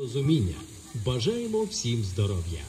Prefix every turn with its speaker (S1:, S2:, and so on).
S1: Розуміння. Бажаємо всім здоров'я.